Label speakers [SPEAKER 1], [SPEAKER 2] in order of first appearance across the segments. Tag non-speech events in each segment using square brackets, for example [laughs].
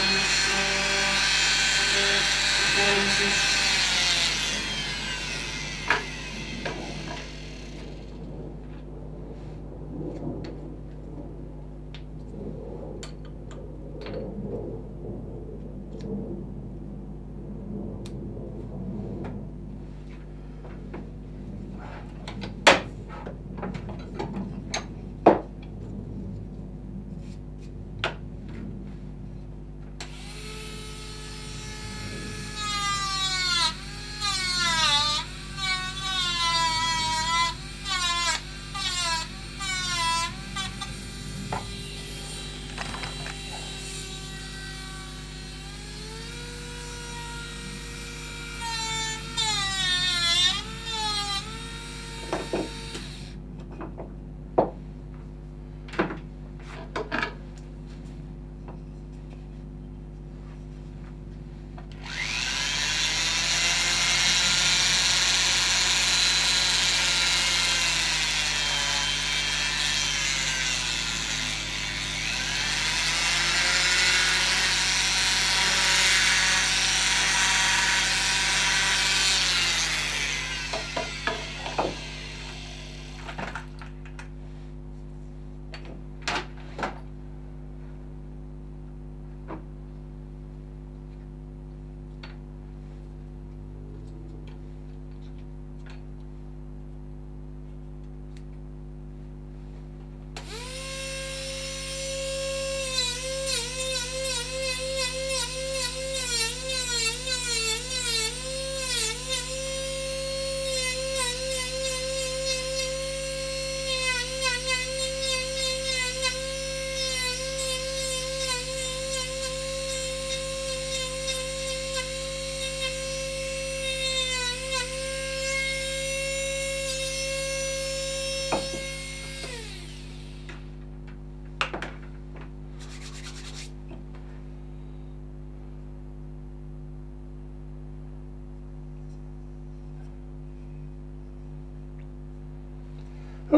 [SPEAKER 1] Thank you.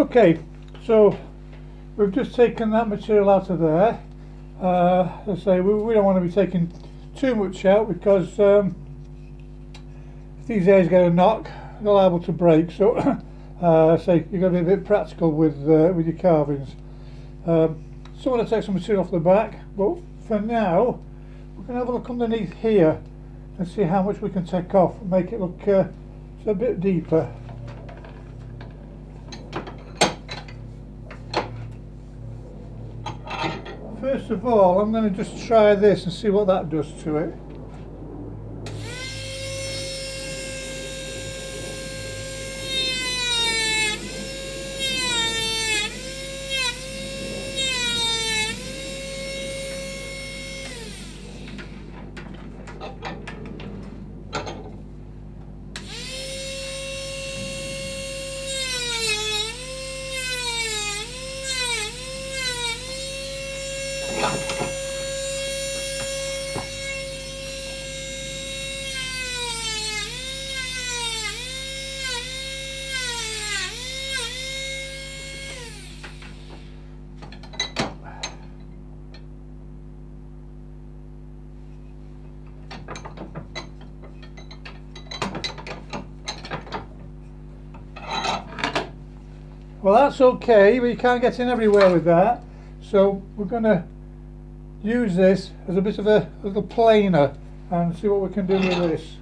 [SPEAKER 1] Okay, so we've just taken that material out of there. Uh, as I say, we, we don't want to be taking too much out because um, if these airs get a knock, they're liable to break. So, [coughs] uh, say you've got to be a bit practical with uh, with your carvings. Um, so I'm going to take some material off the back, but for now, we're going to have a look underneath here and see how much we can take off and make it look uh, a bit deeper. First of all, I'm going to just try this and see what that does to it. Well that's okay, but you can't get in everywhere with that. So we're going to use this as a bit of a little planer and see what we can do with this.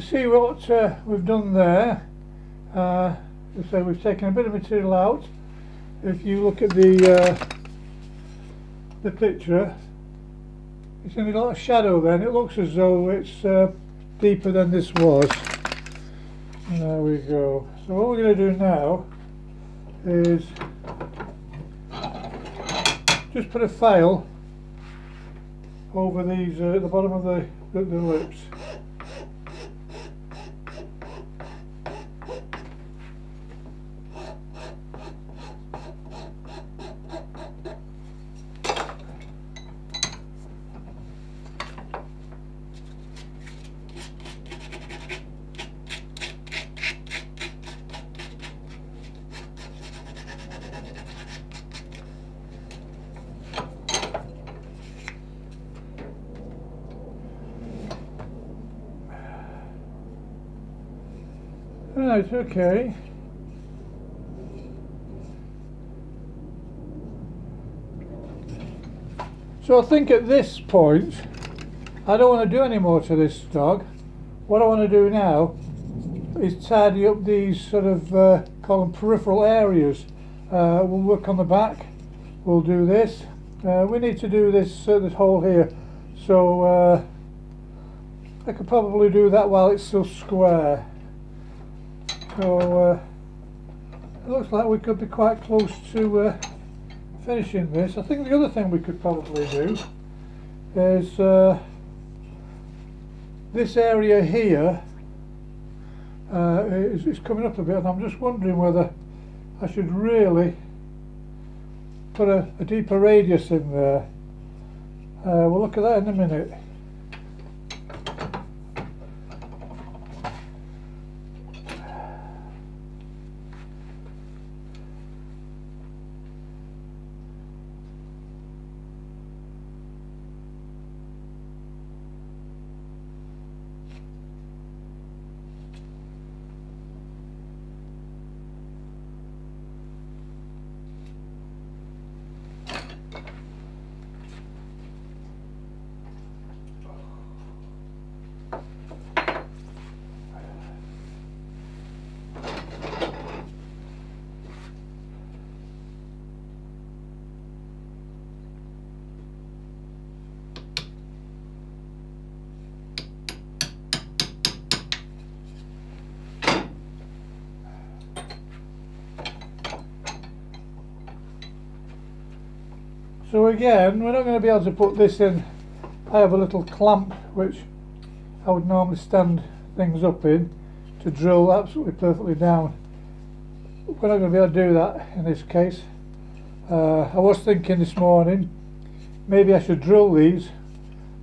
[SPEAKER 1] To see what uh, we've done there, uh, so we've taken a bit of material out. If you look at the uh, the picture, it's in a lot of shadow then. It looks as though it's uh, deeper than this was. There we go. So what we're going to do now is just put a file over these uh, at the bottom of the, the, the lips. Okay. So I think at this point, I don't want to do any more to this dog. What I want to do now is tidy up these sort of, uh, call them peripheral areas. Uh, we'll work on the back, we'll do this. Uh, we need to do this, uh, this hole here. So uh, I could probably do that while it's still square. So uh, it looks like we could be quite close to uh, finishing this. I think the other thing we could probably do is uh, this area here uh, is, is coming up a bit and I'm just wondering whether I should really put a, a deeper radius in there. Uh, we'll look at that in a minute. So again, we're not going to be able to put this in. I have a little clamp which I would normally stand things up in to drill absolutely perfectly down. We're not going to be able to do that in this case. Uh, I was thinking this morning maybe I should drill these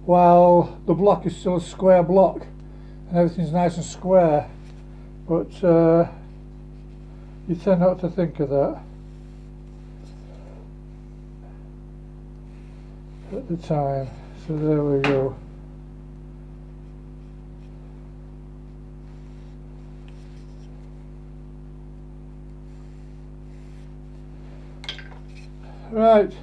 [SPEAKER 1] while the block is still a square block and everything's nice and square but uh, you tend not to think of that. At the time. So there we go. Right.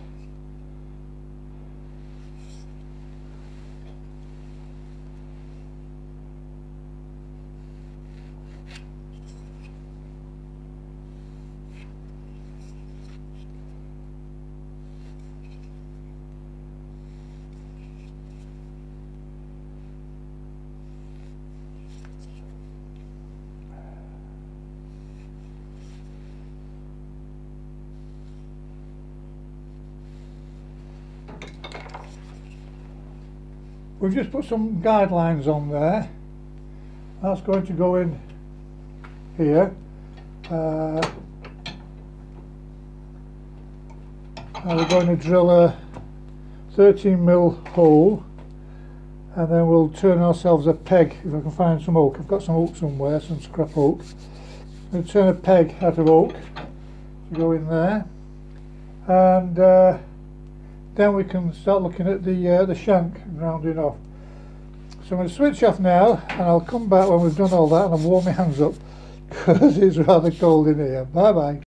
[SPEAKER 1] We've just put some guidelines on there. That's going to go in here. Uh, we're going to drill a 13 mil hole and then we'll turn ourselves a peg if I can find some oak. I've got some oak somewhere, some scrap oak. To turn a peg out of oak to go in there and uh, then we can start looking at the uh, the shank rounding off. So I'm going to switch off now and I'll come back when we've done all that and I've warmed my hands up [laughs] because it's rather cold in here. Bye bye.